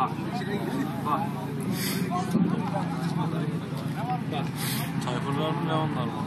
Bak. Bak. Bak. Tayfurlar mı ne onlar mı?